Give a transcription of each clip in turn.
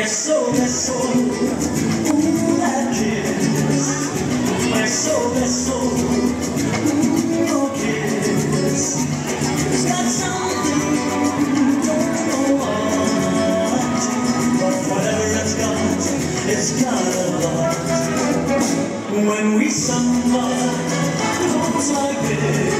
Eso, eso, ooh, that kiss. Eso, eso, ooh, your kiss. It's got something you don't know. But whatever it's got, it's got a. When we samba, it like this.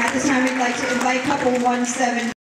At this time, we'd like to invite couple 170.